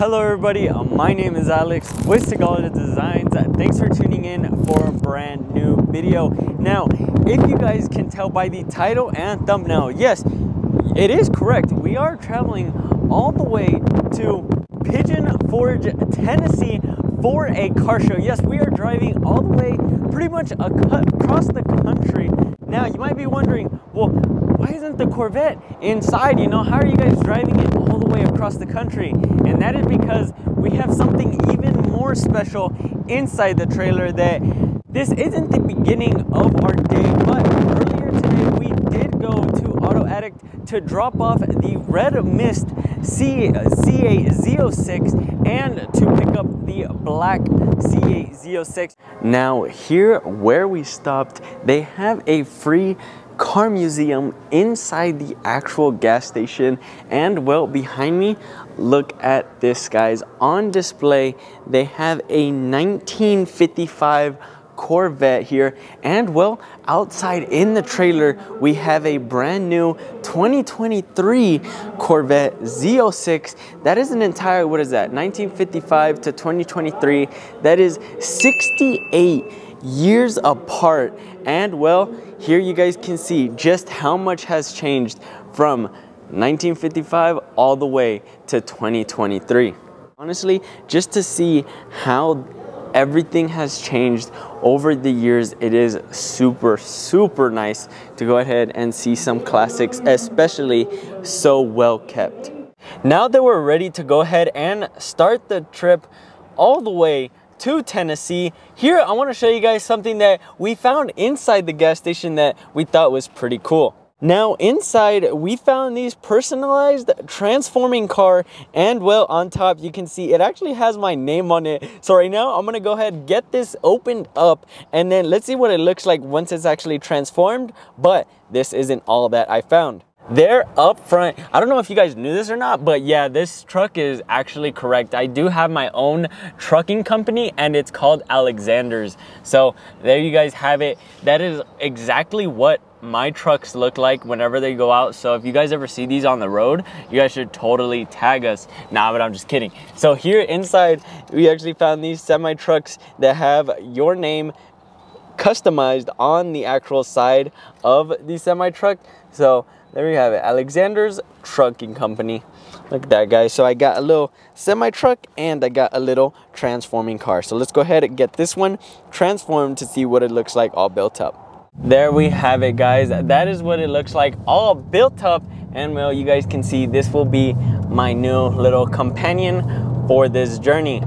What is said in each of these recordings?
Hello everybody, uh, my name is Alex with Sigala Designs. Uh, Thanks for tuning in for a brand new video. Now, if you guys can tell by the title and thumbnail, yes, it is correct. We are traveling all the way to Pigeon Forge, Tennessee for a car show. Yes, we are driving all the way pretty much across the country. Now, you might be wondering, well, why isn't the Corvette inside? You know, how are you guys driving it all the way across the country? And that is because we have something even more special inside the trailer that this isn't the beginning of our day, but earlier today we did go to Auto Addict to drop off the Red Mist C C8 Z06 and to pick up the black C8 Z06. Now here where we stopped, they have a free car museum inside the actual gas station and well behind me look at this guys. On display they have a 1955 Corvette here. And well outside in the trailer we have a brand new 2023 Corvette Z06 that is an entire what is that 1955 to 2023 that is 68 years apart. And well here you guys can see just how much has changed from 1955 all the way to 2023 honestly just to see how everything has changed over the years it is super super nice to go ahead and see some classics especially so well kept now that we're ready to go ahead and start the trip all the way to Tennessee. Here, I wanna show you guys something that we found inside the gas station that we thought was pretty cool. Now inside we found these personalized transforming car and well on top you can see it actually has my name on it. So right now I'm gonna go ahead get this opened up and then let's see what it looks like once it's actually transformed but this isn't all that I found. There up front, I don't know if you guys knew this or not, but yeah, this truck is actually correct. I do have my own trucking company and it's called Alexander's. So there you guys have it. That is exactly what my trucks look like whenever they go out. So if you guys ever see these on the road, you guys should totally tag us. Nah, but I'm just kidding. So here inside, we actually found these semi trucks that have your name customized on the actual side of the semi truck. So there you have it, Alexander's Trucking Company. Look at that, guys. So I got a little semi-truck and I got a little transforming car. So let's go ahead and get this one transformed to see what it looks like all built up. There we have it, guys. That is what it looks like all built up. And well, you guys can see this will be my new little companion for this journey.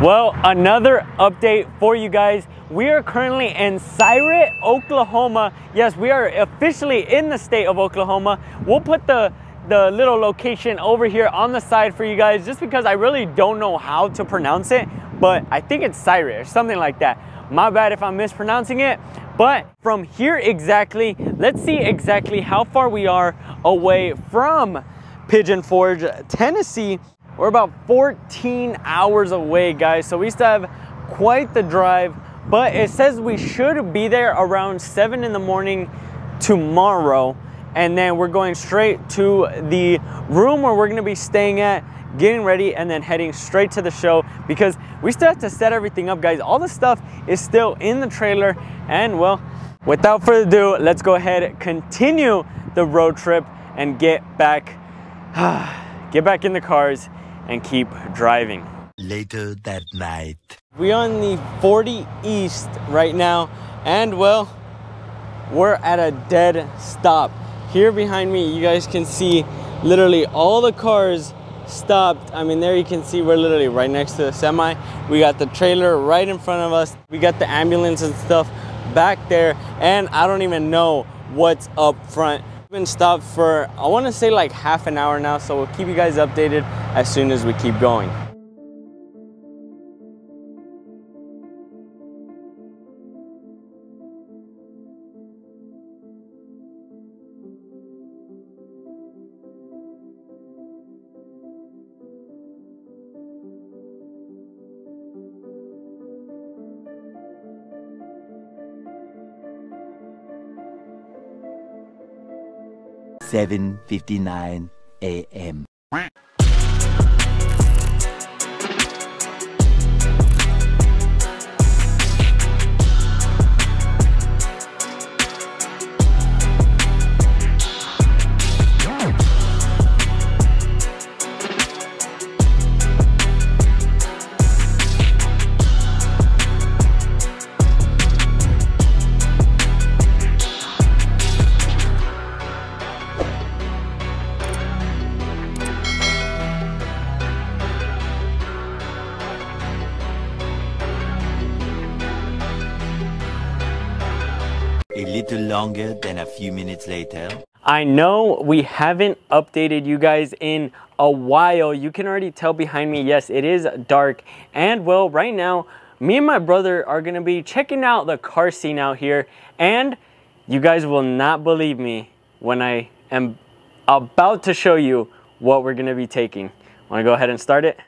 Well, another update for you guys. We are currently in Sirett, Oklahoma. Yes, we are officially in the state of Oklahoma. We'll put the, the little location over here on the side for you guys just because I really don't know how to pronounce it, but I think it's Sirett or something like that. My bad if I'm mispronouncing it, but from here exactly, let's see exactly how far we are away from Pigeon Forge, Tennessee. We're about 14 hours away, guys. So we still have quite the drive, but it says we should be there around seven in the morning tomorrow. And then we're going straight to the room where we're gonna be staying at, getting ready, and then heading straight to the show because we still have to set everything up, guys. All the stuff is still in the trailer. And well, without further ado, let's go ahead, and continue the road trip and get back, get back in the cars and keep driving. Later that night. We're on the 40 East right now, and well, we're at a dead stop. Here behind me, you guys can see literally all the cars stopped. I mean, there you can see we're literally right next to the semi. We got the trailer right in front of us. We got the ambulance and stuff back there, and I don't even know what's up front. Been stopped for, I wanna say like half an hour now, so we'll keep you guys updated as soon as we keep going. 7:59 a.m. longer than a few minutes later. I know we haven't updated you guys in a while. You can already tell behind me, yes, it is dark. And well, right now, me and my brother are gonna be checking out the car scene out here. And you guys will not believe me when I am about to show you what we're gonna be taking. Wanna go ahead and start it?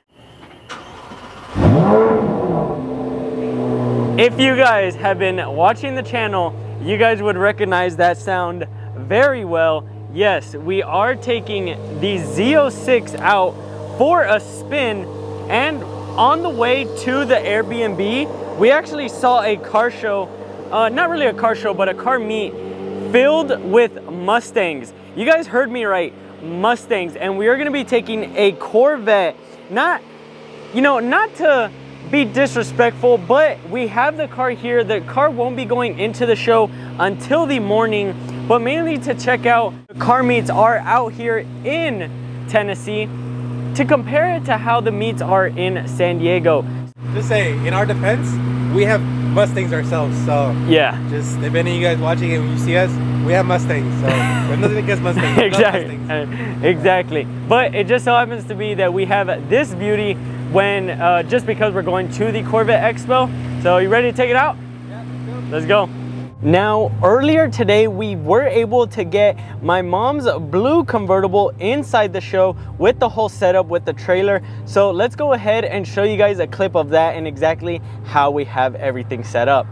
If you guys have been watching the channel, you guys would recognize that sound very well. Yes, we are taking the Z06 out for a spin and on the way to the Airbnb, we actually saw a car show, uh, not really a car show, but a car meet filled with Mustangs. You guys heard me right, Mustangs, and we are gonna be taking a Corvette, not, you know, not to be disrespectful, but we have the car here. The car won't be going into the show until the morning, but mainly to check out the car meets are out here in Tennessee to compare it to how the meets are in San Diego. Just say, in our defense, we have Mustangs ourselves. So Yeah, just if any of you guys watching and you see us, we have Mustangs. So there's nothing against Mustangs. exactly, Mustangs. Exactly. But it just so happens to be that we have this beauty when uh, just because we're going to the Corvette Expo. So you ready to take it out? Yeah, let's go. Let's go. Now, earlier today, we were able to get my mom's blue convertible inside the show with the whole setup with the trailer. So let's go ahead and show you guys a clip of that and exactly how we have everything set up.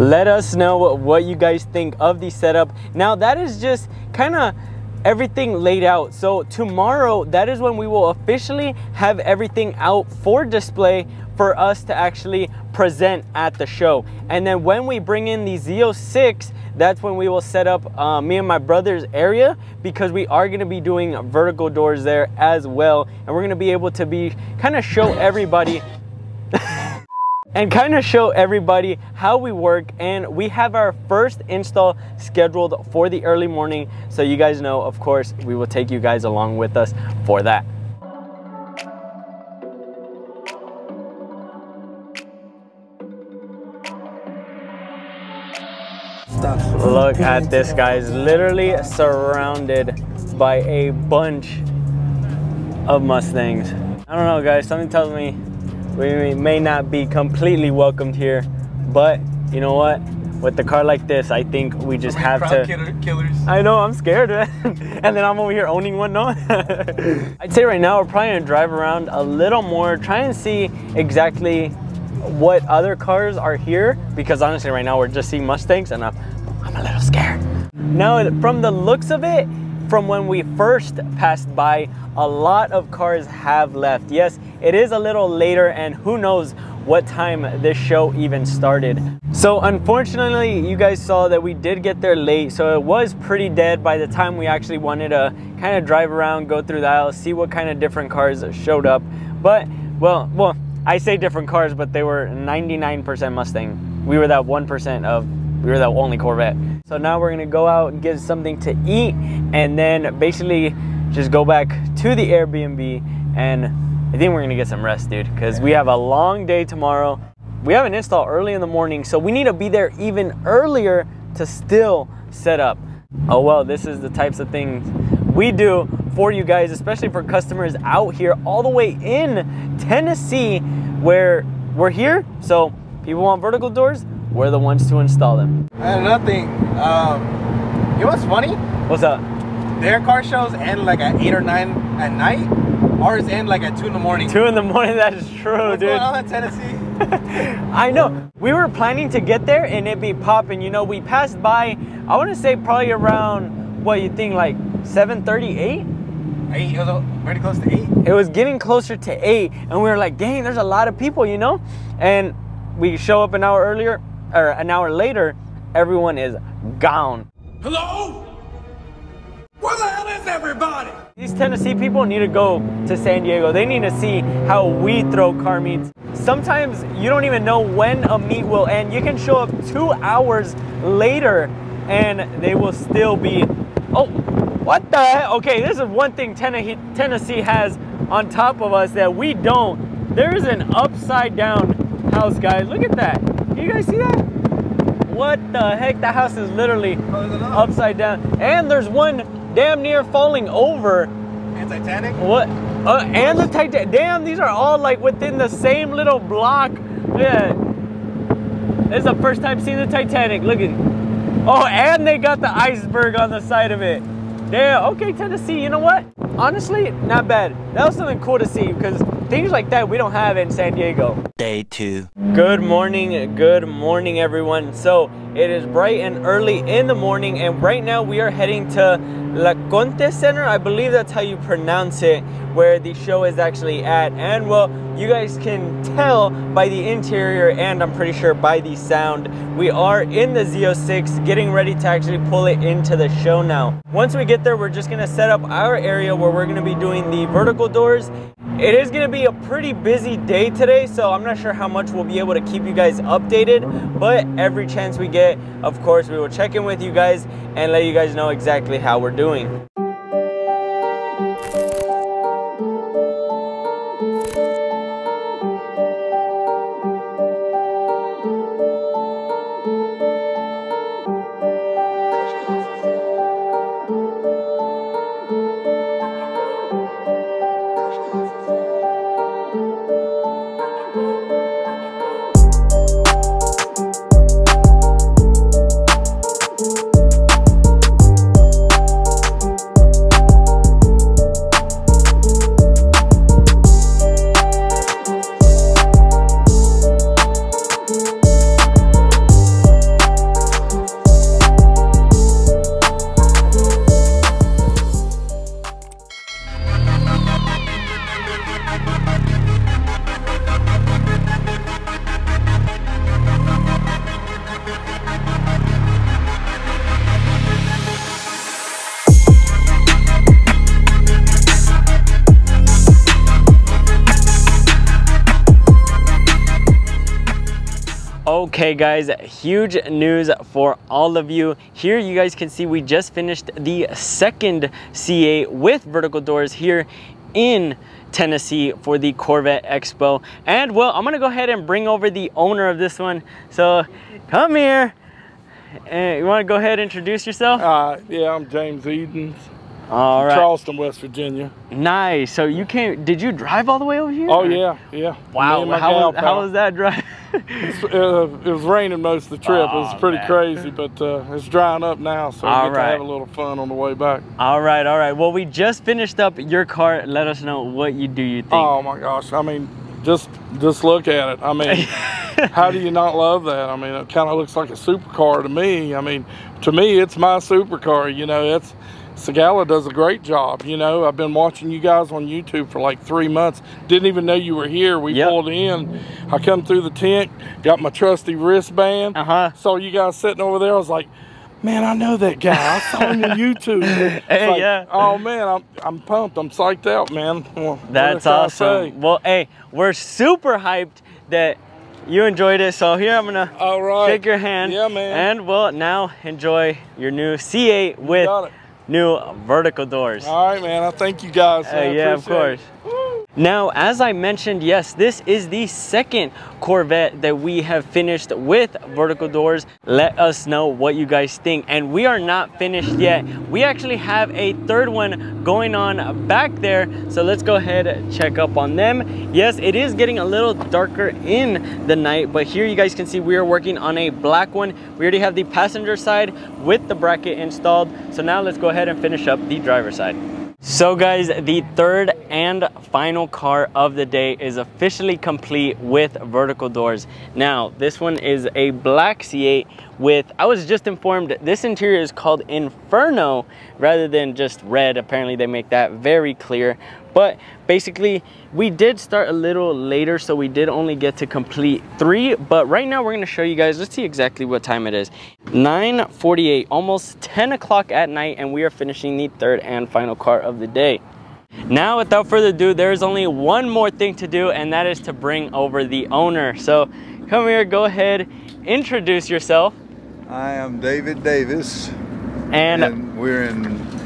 Let us know what you guys think of the setup. Now that is just kind of everything laid out. So tomorrow that is when we will officially have everything out for display for us to actually present at the show. And then when we bring in the z06 that's when we will set up uh, me and my brother's area because we are going to be doing vertical doors there as well. And we're going to be able to be kind of show everybody and kind of show everybody how we work and we have our first install scheduled for the early morning so you guys know of course we will take you guys along with us for that. Look at this guys. Literally surrounded by a bunch of mustangs. I don't know guys. Something tells me we may not be completely welcomed here, but you know what? With a car like this, I think we just have Crowd to. killer- killers. I know, I'm scared, man. and then I'm over here owning one, no? I'd say right now we're probably gonna drive around a little more, try and see exactly what other cars are here, because honestly, right now we're just seeing Mustangs and I'm, I'm a little scared. Now, from the looks of it, from when we first passed by, a lot of cars have left. Yes, it is a little later, and who knows what time this show even started. So, unfortunately, you guys saw that we did get there late, so it was pretty dead by the time we actually wanted to kind of drive around, go through the aisles, see what kind of different cars showed up. But, well, well, I say different cars, but they were 99% Mustang. We were that 1% of we were the only Corvette. So now we're gonna go out and get something to eat and then basically just go back to the Airbnb and I think we're gonna get some rest, dude, because we have a long day tomorrow. We have an install early in the morning, so we need to be there even earlier to still set up. Oh well, this is the types of things we do for you guys, especially for customers out here all the way in Tennessee where we're here. So people want vertical doors, we're the ones to install them. And another thing, um, you know what's funny? What's up? their car shows end like at eight or nine at night. Ours end like at two in the morning. Two in the morning. That is true, dude. What's dude. going on in Tennessee? I know. We were planning to get there and it be popping. You know, we passed by. I want to say probably around what you think, like 7:38. Eight. It was pretty close to eight. It was getting closer to eight, and we were like, "Dang, there's a lot of people," you know. And we show up an hour earlier, or an hour later, everyone is gone. Hello? Where the hell is everybody? These Tennessee people need to go to San Diego. They need to see how we throw car meets. Sometimes you don't even know when a meet will end. You can show up two hours later and they will still be. Oh, what the? Okay, this is one thing Tennessee has on top of us that we don't. There is an upside down house, guys. Look at that. Can you guys see that? What the heck? The house is literally Oh, is it not? upside down. And there's one damn near falling over. And Titanic. What? Uh, and the Titanic. Damn, these are all like within the same little block. Yeah. This is the first time seeing the Titanic. Look at. Oh, and they got the iceberg on the side of it. Damn. Okay, Tennessee. You know what? Honestly, not bad. That was something cool to see because things like that we don't have in San Diego. Day 2. Good morning, good morning, everyone. So it is bright and early in the morning, and right now we are heading to La Conte Center. I believe that's how you pronounce it, where the show is actually at. And well, you guys can tell by the interior, and I'm pretty sure by the sound, we are in the Z06 getting ready to actually pull it into the show now. Once we get there, we're just gonna set up our area where we're gonna be doing the vertical doors it is going to be a pretty busy day today, so I'm not sure how much we'll be able to keep you guys updated, but every chance we get, of course, we will check in with you guys and let you guys know exactly how we're doing. Okay guys, huge news for all of you. Here you guys can see we just finished the second C8 with vertical doors here in Tennessee for the Corvette Expo. And well, I'm gonna go ahead and bring over the owner of this one. So come here. And you wanna go ahead and introduce yourself? Uh, yeah, I'm James Edens, All right, Charleston, West Virginia. nice. So you came, did you drive all the way over here? Oh yeah, yeah. Wow, how was, how was that drive? Uh, it was raining most of the trip. it was Oh, pretty man. crazy, but uh, it's drying up now, so All we get right. to have a little fun on the way back. all right, all right. Well, we just finished up your car. Let us know what you do you think. Oh my gosh! I mean, just just look at it. I mean, how do you not love that? I mean, it kind of looks like a supercar to me. I mean, to me, it's my supercar. You know, it's Sigala does a great job. You know, I've been watching you guys on YouTube for like three months. Didn't even know you were here. We Yep. pulled in. I come through the tent, got my trusty wristband. Uh-huh. Saw you guys sitting over there. I was like. Man, I know that guy. I saw him on YouTube. Hey, like, yeah. Oh man, I'm I'm pumped. I'm psyched out, man. Well, That's awesome. Well, hey, we're super hyped that you enjoyed it. So here I'm gonna All right. shake your hand. Yeah, man. And well, now enjoy your new C8 with. New vertical doors. All right, man. I thank you guys. Uh, I yeah, of course. it. Now, as I mentioned, yes, this is the second Corvette that we have finished with vertical doors. Let us know what you guys think. And we are not finished yet. We actually have a third one going on back there. So let's go ahead and check up on them. Yes, it is getting a little darker in the night, but here you guys can see we are working on a black one. We already have the passenger side with the bracket installed. So now let's go ahead and finish up the driver side. So guys, the third and final car of the day is officially complete with vertical doors. Now, this one is a black C8 with, I was just informed, this interior is called Inferno rather than just red. Apparently they make that very clear. But basically, we did start a little later, so we did only get to complete three. But right now, we're gonna show you guys, let's see exactly what time it is. 9.48, almost 10 o'clock at night, and we are finishing the third and final car of the day. Now, without further ado, there's only one more thing to do, and that is to bring over the owner. So come here, go ahead, introduce yourself. I am David Davis, And, and we're in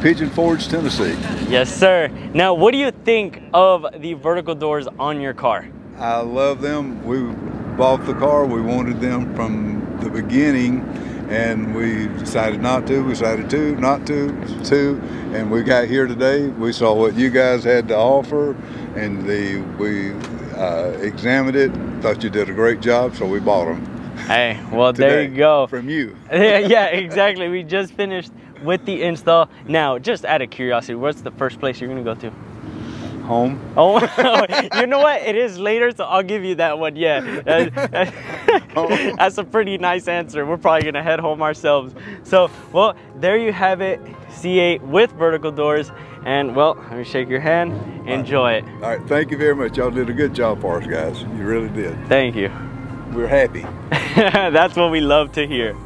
Pigeon Forge, Tennessee. yes, sir. Now, what do you think of the vertical doors on your car? I love them. We bought the car. We wanted them from the beginning, and we decided not to. We decided to, not to, to, and we got here today. We saw what you guys had to offer, and the we uh, examined it. Thought you did a great job, so we bought them. Hey, well, there you go. From you. yeah, yeah, exactly. We just finished with the install. Now, just out of curiosity, what's the first place you're gonna go to? Home. Oh, you know what? It is later, so I'll give you that one. Yeah, oh. that's a pretty nice answer. We're probably gonna head home ourselves. So, well, there you have it. C8 with vertical doors, and well, let me shake your hand. Enjoy it. All right. Thank you very much. Y'all did a good job for us, guys. You really did. Thank you. We're happy. that's what we love to hear.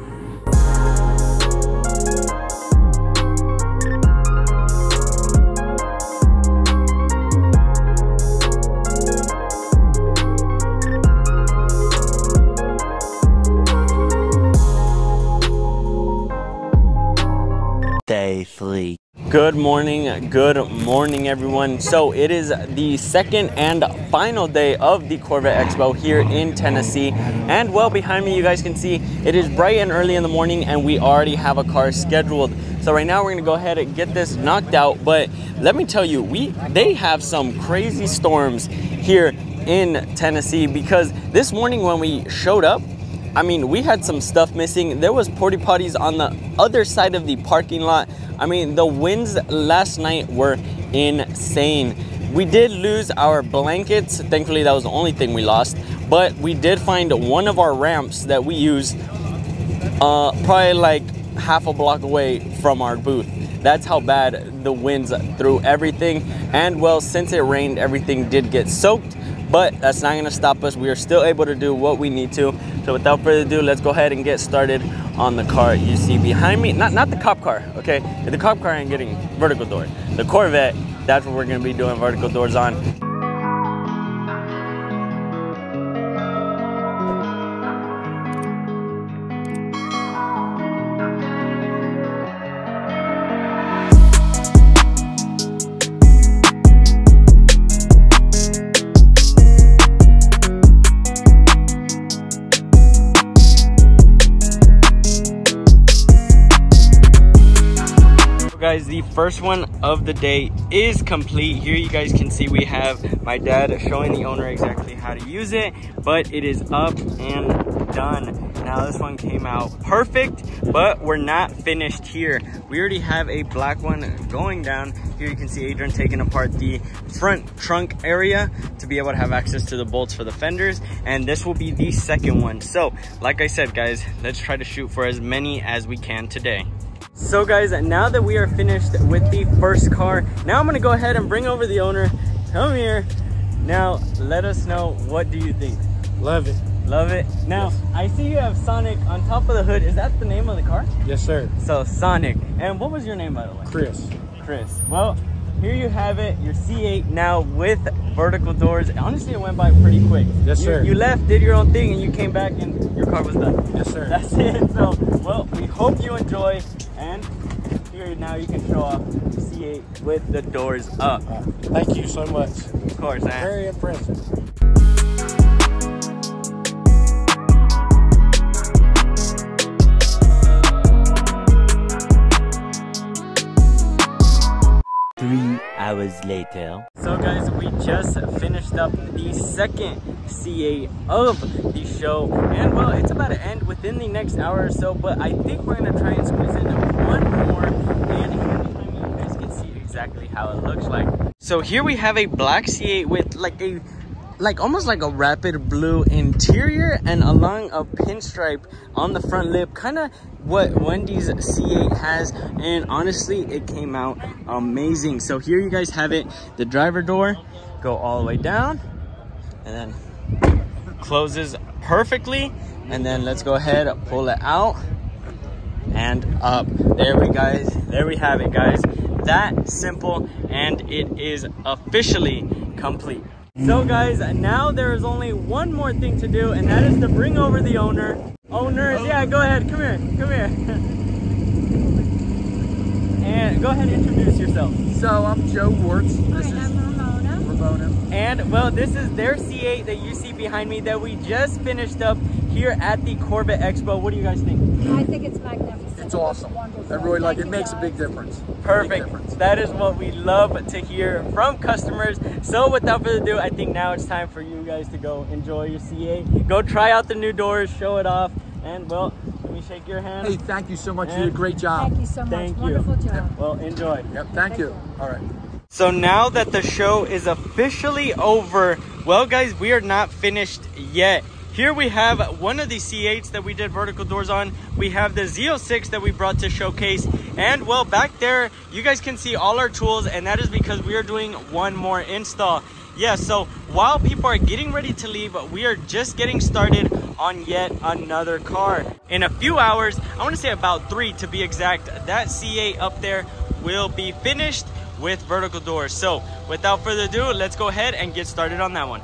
Good morning, good morning, everyone. So it is the second and final day of the Corvette Expo here in Tennessee. And well, behind me, you guys can see it is bright and early in the morning, and we already have a car scheduled. So right now, we're gonna go ahead and get this knocked out. But let me tell you, we they have some crazy storms here in Tennessee because this morning when we showed up, I mean, we had some stuff missing. There was porta potties on the other side of the parking lot. I mean, the winds last night were insane. We did lose our blankets. Thankfully, that was the only thing we lost. But we did find one of our ramps that we used uh, probably like half a block away from our booth. That's how bad the winds threw everything. And well, since it rained, everything did get soaked, but that's not gonna stop us. We are still able to do what we need to. So without further ado, let's go ahead and get started on the car you see behind me. Not, not the cop car, okay? The cop car ain't getting vertical door. The Corvette, that's what we're gonna be doing vertical doors on. First one of the day is complete. Here you guys can see we have my dad showing the owner exactly how to use it but it is up and done. Now this one came out perfect but we're not finished here. We already have a black one going down. Here you can see adrian taking apart the front trunk area to be able to have access to the bolts for the fenders and this will be the second one. So like i said guys let's try to shoot for as many as we can today so guys, now that we are finished with the first car, now I'm gonna go ahead and bring over the owner. Come here. Now, let us know, what do you think? Love it. Love it? Now, I see you have Sonic on top of the hood. Is that the name of the car? Yes, sir. So, Sonic. And what was your name, by the way? Chris. Chris. Well, here you have it, your C8 now with vertical doors. Honestly, it went by pretty quick. Yes, you, sir. You left, did your own thing, and you came back and your car was done. Yes, sir. That's it. So, well, we hope you enjoy here now you can show off C8 with the doors up. Thank you so much. Of course, man. Very impressive. Three hours later. So guys, we just finished up the second C8 of the show. And well, it's about to end within the next hour or so, but I think we're gonna try and squeeze in one more. And here behind me, you guys can see exactly how it looks like. So here we have a black C8 with like a like almost like a rapid blue interior and along a pinstripe on the front lip kind of what wendy's c8 has. And honestly it came out amazing. So here you guys have it. The driver door go all the way down and then closes perfectly. And then let's go ahead pull it out and up. There we guys there we have it guys that simple and it is officially complete so guys, now there is only one more thing to do, and that is to bring over the owner. Owners, yeah, go ahead, come here, come here. and go ahead and introduce yourself. So I'm Joe Warts. This Hi, is I'm Ramona. Ramona. And well, this is their C8 that you see behind me that we just finished up here at the Corvette Expo. What do you guys think? I think it's magnificent. It's awesome. Wonderful. I really like it. It you, makes a big guys. difference. Big Perfect. difference. That is what we love to hear from customers. So without further ado, I think now it's time for you guys to go enjoy your C8. Go try out the new doors, show it off, and well, let me shake your hand. Hey, thank you so much. You And- did a great job. Thank you so much. Thank you. Wonderful job. Well, enjoy. Yep, thank you. All right. So now that the show is officially over, well guys, we are not finished yet. Here we have one of the C8s that we did vertical doors on. We have the Z06 that we brought to showcase. And well, back there, you guys can see all our tools and that is because we are doing one more install. Yeah, so while people are getting ready to leave, we are just getting started on yet another car. In a few hours, I wanna say about three to be exact, that C8 up there will be finished with vertical doors. So without further ado, let's go ahead and get started on that one.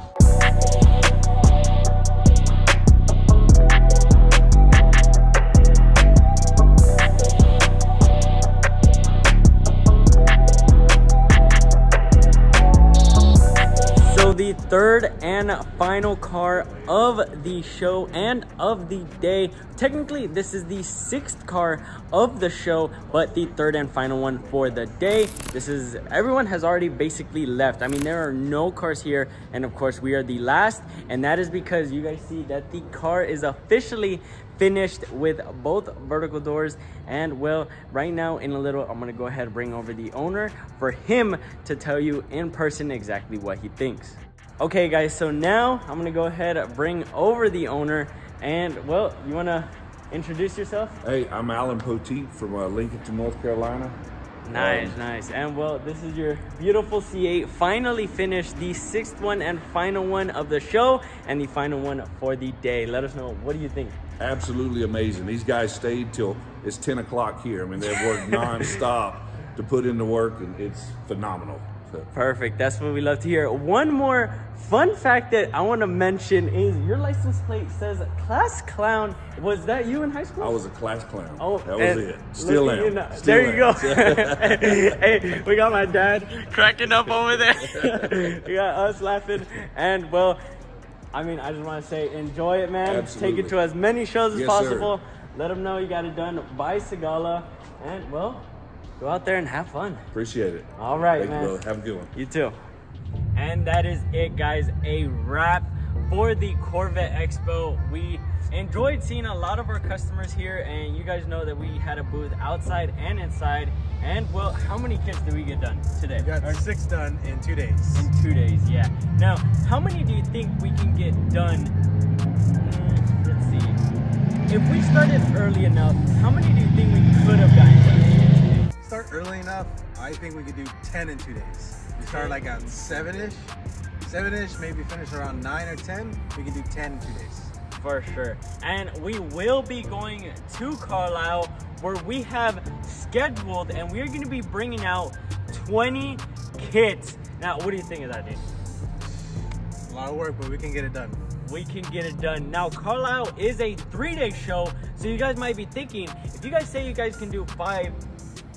The third and final car of the show and of the day. Technically, this is the sixth car of the show, but the third and final one for the day. This is, everyone has already basically left. I mean, there are no cars here. And of course, we are the last. And that is because you guys see that the car is officially finished with both vertical doors and well right now in a little i'm gonna go ahead and bring over the owner for him to tell you in person exactly what he thinks okay guys so now i'm gonna go ahead and bring over the owner and well you want to introduce yourself Hey, I'm Alan Poteet from uh, Lincoln, North Carolina. Nice, Um, nice. And well, this is your beautiful C8. Finally finished the sixth one and final one of the show and the final one for the day. Let us know, what do you think? Absolutely amazing. These guys stayed till it's 10 o'clock here. I mean, they've worked nonstop to put in the work, and it's phenomenal. Perfect. That's what we love to hear. One more fun fact that I want to mention is your license plate says class clown. Was that you in high school? I was a class clown. Oh, that was it. Still am. you now. Still there you go. hey, we got my dad cracking up over there. we got us laughing. And well, I mean, I just want to say enjoy it, man. Absolutely. Take it to as many shows as Yes, sir. possible. Let them know you got it done by Sigala. And well, go out there and have fun. Appreciate it. All right, Thank man. you. Have a good one. You too. And that is it, guys. A wrap for the Corvette Expo. We enjoyed seeing a lot of our customers here, and you guys know that we had a booth outside and inside. And well, how many kits did we get done today? We got Or six done in two days. in two days, yeah. Now, how many do you think we can get done? Mm, let's see. If we started early enough, how many do you think we could have gotten done? Early enough. I think we could do 10 in two days. We start like at seven-ish, seven-ish, maybe finish around nine or 10. We can do 10 in two days. For sure. And we will be going to Carlisle where we have scheduled and we're going to be bringing out 20 kits. Now, what do you think of that, dude? A lot of work, but we can get it done. we can get it done. Now, Carlisle is a three-day show, so you guys might be thinking, if you guys say you guys can do five,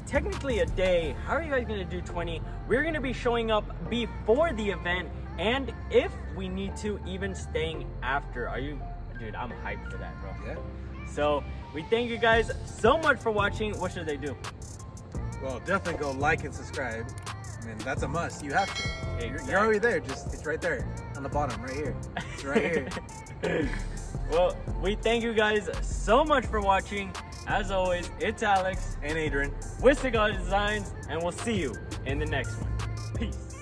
technically a day. How are you guys gonna do 20? We're gonna be showing up before the event and if we need to, even staying after. Are you, dude, I'm hyped for that, bro. Yeah. So we thank you guys so much for watching. What should they do? Well, definitely go like and subscribe. I mean, that's a must. You have to. You're, Exactly. you're already there. Just it's right there on the bottom, right here. It's right here. Well, we thank you guys so much for watching. As always, it's Alex and Adrian. with Sigala Designs, and we'll see you in the next one. Peace.